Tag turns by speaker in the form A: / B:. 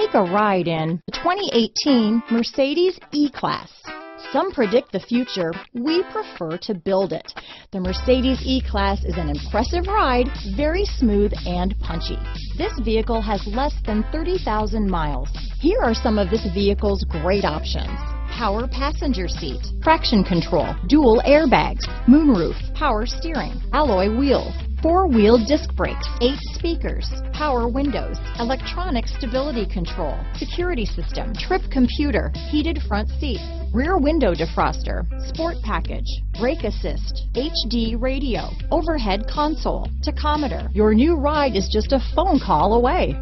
A: Take a ride in the 2018 Mercedes E-Class. Some predict the future, we prefer to build it. The Mercedes E-Class is an impressive ride, very smooth and punchy. This vehicle has less than 30,000 miles. Here are some of this vehicle's great options. Power passenger seat, traction control, dual airbags, moonroof, power steering, alloy wheels, four-wheel disc brakes, eight speakers, power windows, electronic stability control, security system, trip computer, heated front seats, rear window defroster, sport package, brake assist, HD radio, overhead console, tachometer. Your new ride is just a phone call away.